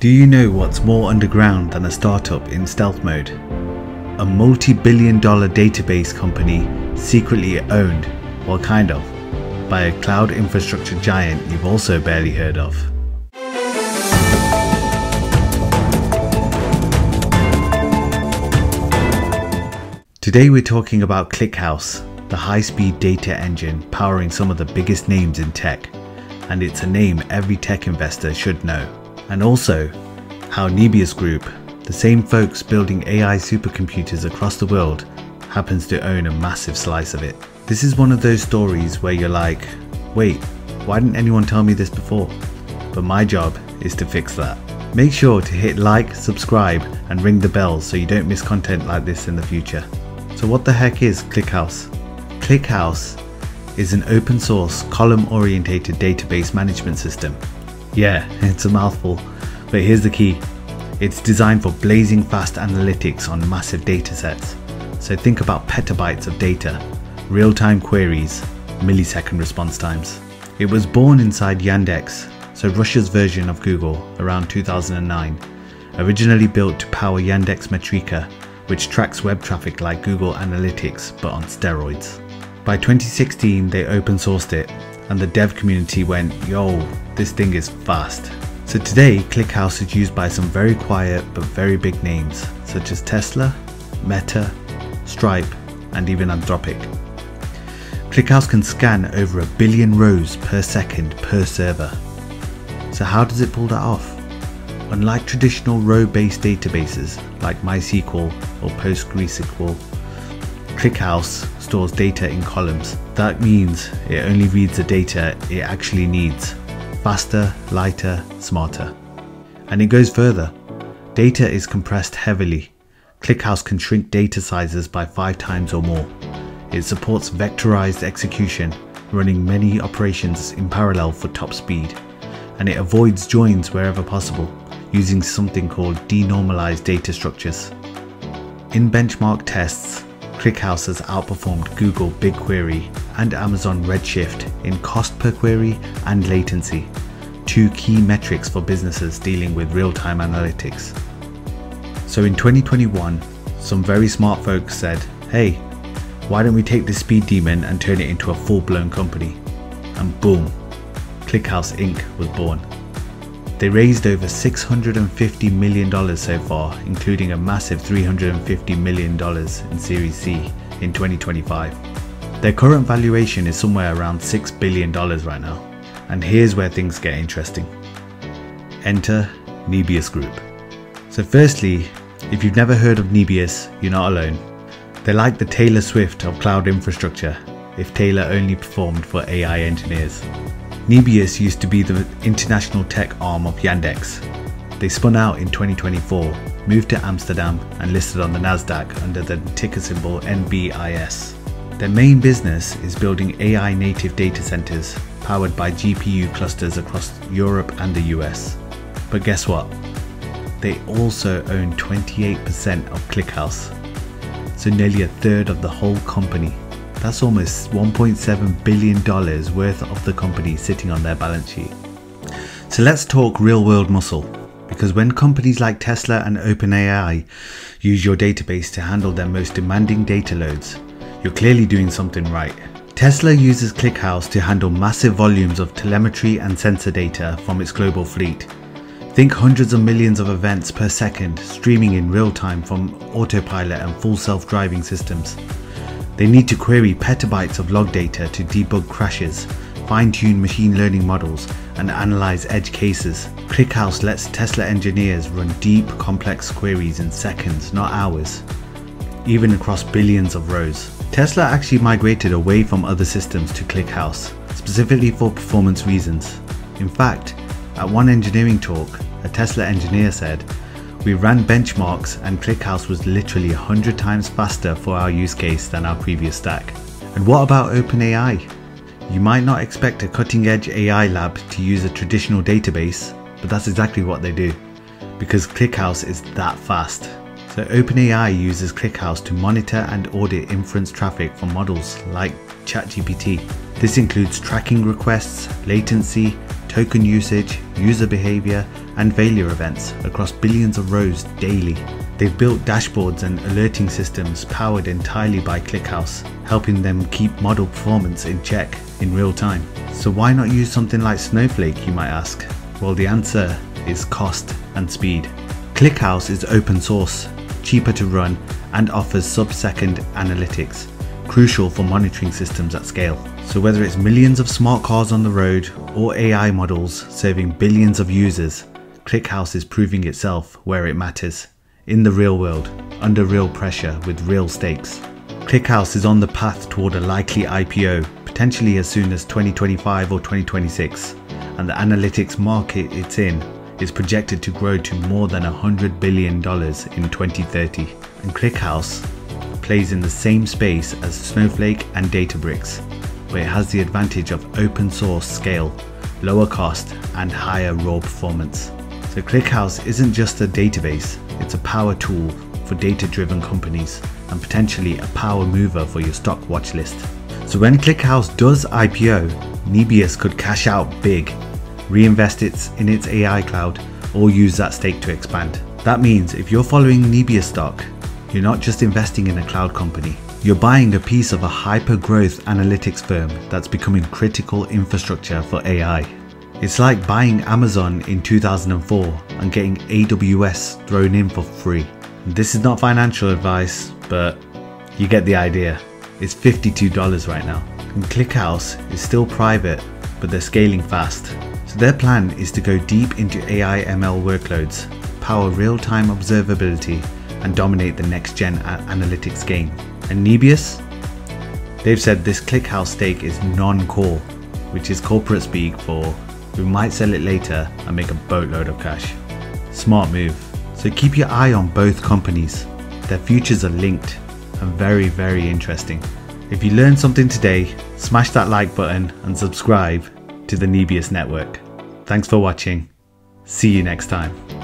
Do you know what's more underground than a startup in stealth mode? A multi billion dollar database company secretly owned, well, kind of, by a cloud infrastructure giant you've also barely heard of. Today we're talking about ClickHouse, the high speed data engine powering some of the biggest names in tech, and it's a name every tech investor should know and also how Nebius Group, the same folks building AI supercomputers across the world, happens to own a massive slice of it. This is one of those stories where you're like, wait, why didn't anyone tell me this before? But my job is to fix that. Make sure to hit like, subscribe, and ring the bell so you don't miss content like this in the future. So, what the heck is ClickHouse? ClickHouse is an open source, column orientated database management system yeah, it's a mouthful, but here's the key. It's designed for blazing fast analytics on massive datasets. So think about petabytes of data, real-time queries, millisecond response times. It was born inside Yandex, so Russia's version of Google, around 2009, originally built to power Yandex Metrika, which tracks web traffic like Google Analytics but on steroids. By 2016 they open sourced it and the dev community went, yo, this thing is fast. So today, ClickHouse is used by some very quiet but very big names, such as Tesla, Meta, Stripe, and even Anthropic. ClickHouse can scan over a billion rows per second per server. So how does it pull that off? Unlike traditional row-based databases like MySQL or PostgreSQL, ClickHouse stores data in columns. That means it only reads the data it actually needs. Faster, lighter, smarter. And it goes further. Data is compressed heavily. ClickHouse can shrink data sizes by 5 times or more. It supports vectorized execution, running many operations in parallel for top speed. And it avoids joins wherever possible, using something called denormalized data structures. In benchmark tests, ClickHouse has outperformed Google BigQuery and Amazon Redshift in cost per query and latency, two key metrics for businesses dealing with real-time analytics. So in 2021, some very smart folks said, hey, why don't we take this speed demon and turn it into a full-blown company? And boom, ClickHouse Inc. was born. They raised over $650 million so far, including a massive $350 million in Series C in 2025. Their current valuation is somewhere around $6 billion right now. And here's where things get interesting. Enter Nebius Group. So firstly, if you've never heard of Nebius, you're not alone. They're like the Taylor Swift of cloud infrastructure, if Taylor only performed for AI engineers. Nebius used to be the international tech arm of Yandex. They spun out in 2024, moved to Amsterdam and listed on the Nasdaq under the ticker symbol NBIS. Their main business is building AI native data centers powered by GPU clusters across Europe and the US. But guess what? They also own 28% of ClickHouse, so nearly a third of the whole company. That's almost $1.7 billion worth of the company sitting on their balance sheet. So let's talk real world muscle. Because when companies like Tesla and OpenAI use your database to handle their most demanding data loads, you're clearly doing something right. Tesla uses ClickHouse to handle massive volumes of telemetry and sensor data from its global fleet. Think hundreds of millions of events per second streaming in real time from autopilot and full self-driving systems. They need to query petabytes of log data to debug crashes, fine-tune machine learning models, and analyze edge cases. ClickHouse lets Tesla engineers run deep, complex queries in seconds, not hours, even across billions of rows. Tesla actually migrated away from other systems to ClickHouse, specifically for performance reasons. In fact, at one engineering talk, a Tesla engineer said, we ran benchmarks and ClickHouse was literally 100 times faster for our use case than our previous stack. And what about OpenAI? You might not expect a cutting edge AI lab to use a traditional database, but that's exactly what they do, because ClickHouse is that fast. So OpenAI uses ClickHouse to monitor and audit inference traffic from models like ChatGPT. This includes tracking requests, latency, token usage, user behavior, and failure events across billions of rows daily. They've built dashboards and alerting systems powered entirely by ClickHouse, helping them keep model performance in check in real time. So why not use something like Snowflake, you might ask? Well, the answer is cost and speed. ClickHouse is open source, cheaper to run, and offers sub-second analytics, crucial for monitoring systems at scale. So whether it's millions of smart cars on the road or AI models serving billions of users, ClickHouse is proving itself where it matters in the real world, under real pressure with real stakes. ClickHouse is on the path toward a likely IPO, potentially as soon as 2025 or 2026, and the analytics market it's in is projected to grow to more than $100 billion in 2030. And ClickHouse plays in the same space as Snowflake and Databricks, where it has the advantage of open source scale, lower cost, and higher raw performance. So ClickHouse isn't just a database, it's a power tool for data-driven companies and potentially a power mover for your stock watch list. So when ClickHouse does IPO, Nebius could cash out big, reinvest it in its AI cloud, or use that stake to expand. That means if you're following Nebius stock, you're not just investing in a cloud company, you're buying a piece of a hyper growth analytics firm that's becoming critical infrastructure for AI. It's like buying Amazon in 2004 and getting AWS thrown in for free. This is not financial advice, but you get the idea. It's $52 right now. And ClickHouse is still private, but they're scaling fast. So their plan is to go deep into AI ML workloads, power real-time observability, and dominate the next-gen analytics game. And Nebius? They've said this ClickHouse stake is non-core, which is corporate speak for we might sell it later and make a boatload of cash. Smart move. So keep your eye on both companies. Their futures are linked and very, very interesting. If you learned something today, smash that like button and subscribe to the Nebius Network. Thanks for watching. See you next time.